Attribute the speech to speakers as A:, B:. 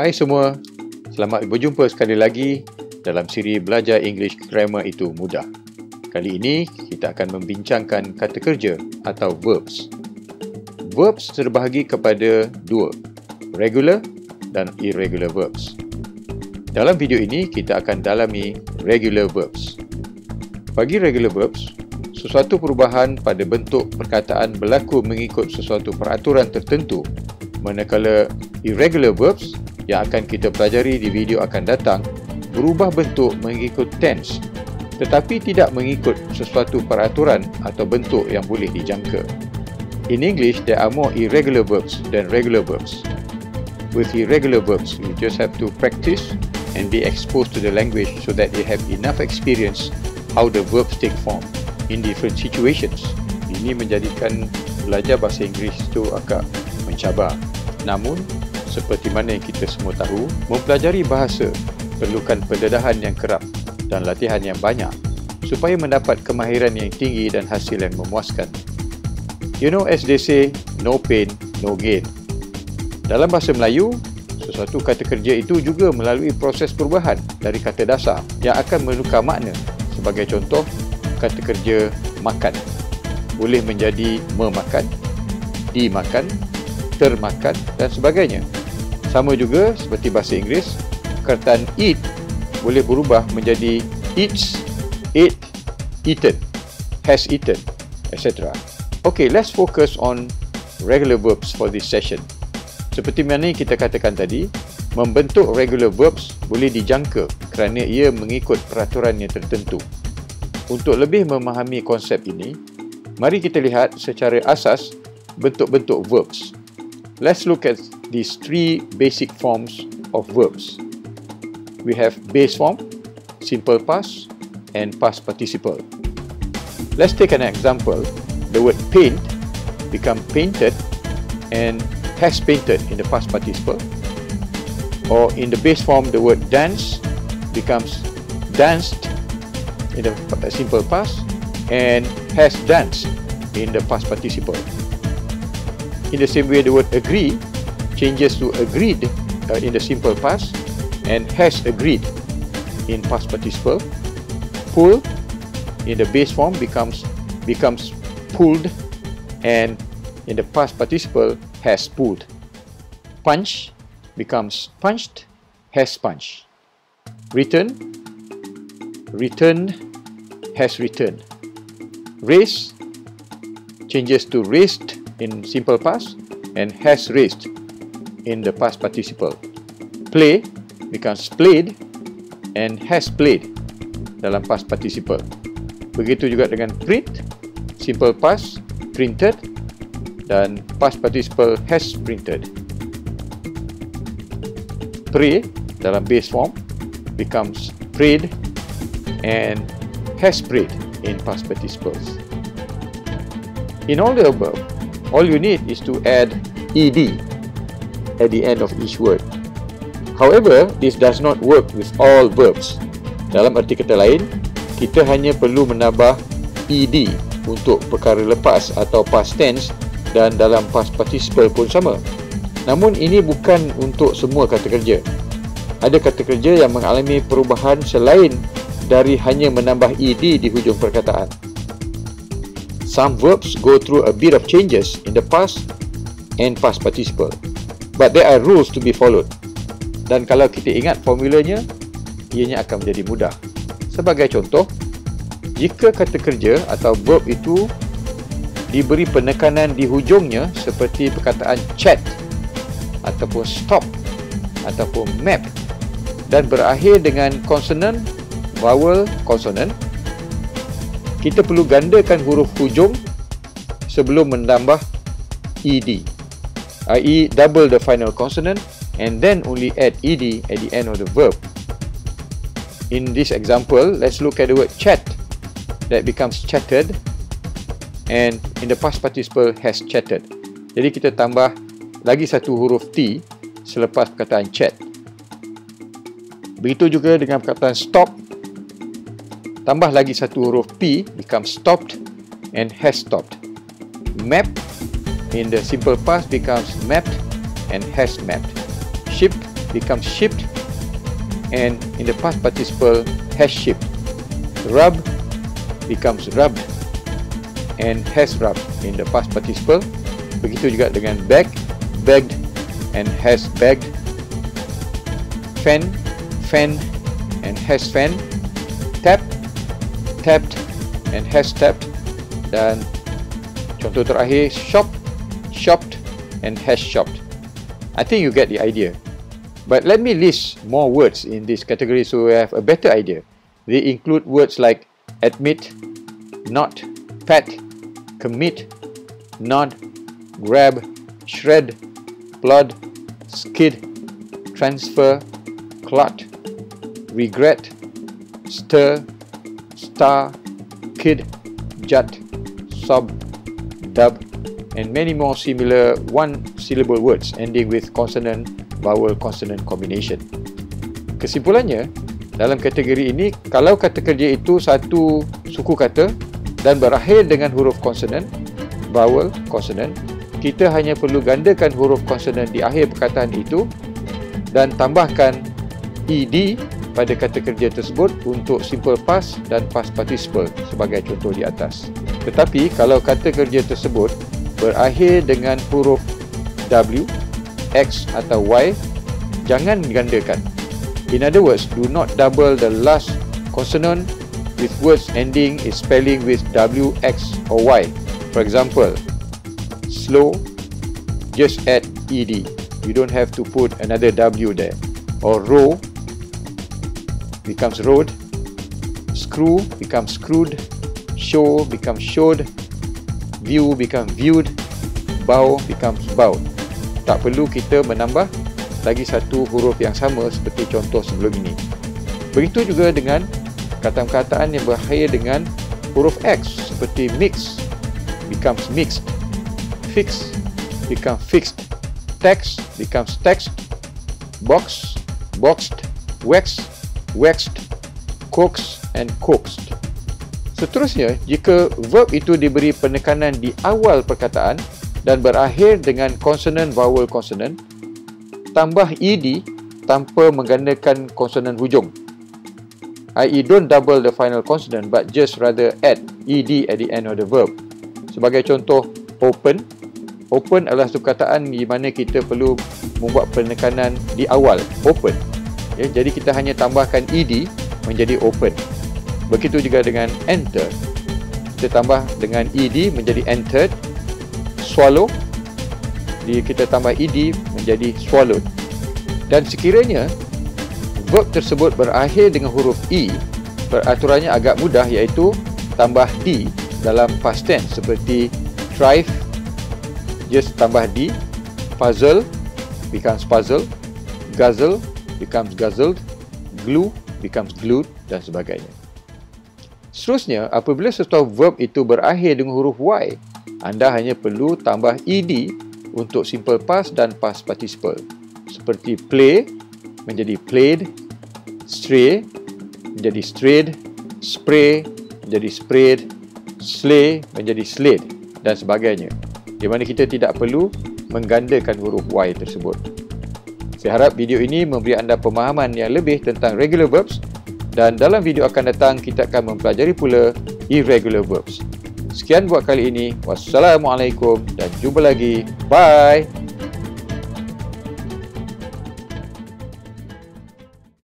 A: Hai semua, selamat berjumpa sekali lagi dalam siri Belajar English Grammar itu mudah. Kali ini kita akan membincangkan kata kerja atau verbs. Verbs terbahagi kepada dua, regular dan irregular verbs. Dalam video ini kita akan dalami regular verbs. Bagi regular verbs, sesuatu perubahan pada bentuk perkataan berlaku mengikut sesuatu peraturan tertentu manakala irregular verbs yang akan kita pelajari di video akan datang berubah bentuk mengikut tense tetapi tidak mengikut sesuatu peraturan atau bentuk yang boleh dijangka. In English, there are more irregular verbs than regular verbs. With irregular verbs, you just have to practice and be exposed to the language so that you have enough experience how the verbs take form in different situations. Ini menjadikan belajar bahasa Inggeris itu agak mencabar. Namun, seperti mana yang kita semua tahu, mempelajari bahasa perlukan pendedahan yang kerap dan latihan yang banyak supaya mendapat kemahiran yang tinggi dan hasil yang memuaskan. You know as they say, no pain, no gain. Dalam bahasa Melayu, sesuatu kata kerja itu juga melalui proses perubahan dari kata dasar yang akan menukar makna. Sebagai contoh, kata kerja makan boleh menjadi memakan, dimakan, termakan dan sebagainya. Sama juga seperti bahasa Inggeris, perkataan eat boleh berubah menjadi eats, ate, eaten, has eaten, etc. Okay, let's focus on regular verbs for this session. Seperti mana yang kita katakan tadi, membentuk regular verbs boleh dijangka kerana ia mengikut peraturan yang tertentu. Untuk lebih memahami konsep ini, mari kita lihat secara asas bentuk-bentuk verbs. Let's look at these three basic forms of verbs we have base form, simple past, and past participle. Let's take an example. The word paint become painted and has painted in the past participle. Or in the base form, the word dance becomes danced in the simple past and has danced in the past participle. In the same way, the word agree changes to agreed uh, in the simple past and has agreed in past participle. Pull in the base form becomes becomes pulled and in the past participle has pulled. Punch becomes punched, has punched. Return, returned, has returned. Raise changes to raised in simple past and has raised in the past participle. Play becomes played and has played dalam past participle. Begitu juga dengan print, simple past, printed dan past participle has printed. Pray dalam base form becomes prayed and has prayed in past participles. In all the above, all you need is to add ed at the end of each word. However, this does not work with all verbs. Dalam arti kata lain, kita hanya perlu menambah ed untuk perkara lepas atau past tense dan dalam past participle pun sama. Namun ini bukan untuk semua kata kerja. Ada kata kerja yang mengalami perubahan selain dari hanya menambah ed di hujung perkataan. Some verbs go through a bit of changes in the past and past participle. But there are rules to be followed. Dan kalau kita ingat formulanya ianya akan menjadi mudah. Sebagai contoh jika kata kerja atau verb itu diberi penekanan di hujungnya seperti perkataan chat ataupun stop ataupun map dan berakhir dengan consonant vowel consonant kita perlu gandakan huruf hujung sebelum menambah ed i.e. double the final consonant and then only add ed at the end of the verb. In this example, let's look at the word chat. That becomes chatted and in the past participle has chatted. Jadi kita tambah lagi satu huruf T selepas perkataan chat. Begitu juga dengan perkataan stop. Tambah lagi satu huruf P becomes stopped and has stopped. Map in the simple past becomes mapped and has mapped ship becomes shipped and in the past participle has shipped. Rub becomes rubbed and has rubbed in the past participle. Begitu juga dengan bag, bagged and has bagged. Fan, fan and has fan. Tap, tapped and has tapped. Dan contoh terakhir, shop, shopped and has shopped. I think you get the idea. But let me list more words in this category so we have a better idea. They include words like admit, not, pat, commit, nod, grab, shred, blood, skid, transfer, clot, regret, stir, star, kid, jut, sob, dub, and many more similar one-syllable words ending with consonant vowel consonant combination. Kesimpulannya, dalam kategori ini, kalau kata kerja itu satu suku kata dan berakhir dengan huruf konsonan, vowel, konsonan, kita hanya perlu gandakan huruf konsonan di akhir perkataan itu dan tambahkan ed pada kata kerja tersebut untuk simple past dan past participle sebagai contoh di atas. Tetapi kalau kata kerja tersebut berakhir dengan huruf W, X atau Y, jangan gandakan In other words, do not double the last consonant with words ending in spelling with W, X or Y. For example, slow, just add ED. You don't have to put another W there. Or row becomes road. Screw becomes screwed. Show becomes showed. View becomes viewed. Bow becomes bowed. Tak perlu kita menambah lagi satu huruf yang sama seperti contoh sebelum ini. Begitu juga dengan kata-kataan yang berakhir dengan huruf X seperti mix becomes mixed, fix becomes fixed, text becomes text, box, boxed, wax, waxed, coax and coaxed. Seterusnya, jika verb itu diberi penekanan di awal perkataan dan berakhir dengan consonant vowel consonant, tambah ed tanpa menggandakan konsonan hujung. I.e. don't double the final consonant but just rather add ed at the end of the verb. Sebagai contoh, open. Open adalah satu kataan di mana kita perlu membuat penekanan di awal, open. Ya, jadi kita hanya tambahkan ed menjadi open. Begitu juga dengan enter. Kita tambah dengan ed menjadi entered. Swallow. Jadi kita tambah ed menjadi swallowed. Dan sekiranya verb tersebut berakhir dengan huruf E, peraturannya agak mudah iaitu tambah D dalam past tense seperti thrive, just tambah D, puzzle becomes puzzle, guzzle becomes guzzled, glue becomes glued dan sebagainya. Seterusnya, apabila sesuatu verb itu berakhir dengan huruf Y, anda hanya perlu tambah ED untuk simple past dan past participle. Seperti play menjadi played stray menjadi strayed spray menjadi sprayed slay menjadi slayed dan sebagainya. Di mana kita tidak perlu menggandakan huruf Y tersebut. Saya harap video ini memberi anda pemahaman yang lebih tentang regular verbs dan dalam video akan datang kita akan mempelajari pula irregular verbs Sekian buat kali ini. Wassalamualaikum dan jumpa lagi. Bye.